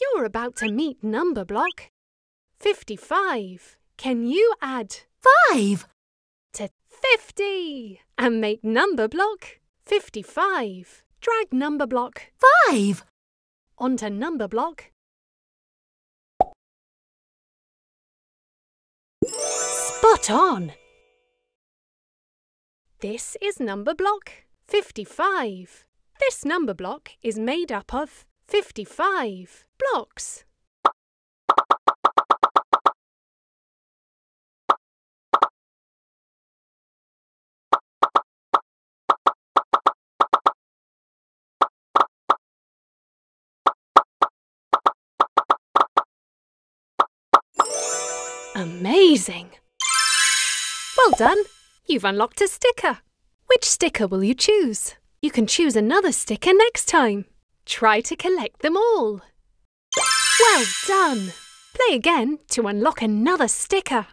You're about to meet number block 55. Can you add Five. to 50 and make number block 55? Drag number block Five. onto number block. Spot on! This is number block 55. This number block is made up of 55 blocks. Amazing! Well done! You've unlocked a sticker. Which sticker will you choose? You can choose another sticker next time. Try to collect them all. Well done! Play again to unlock another sticker.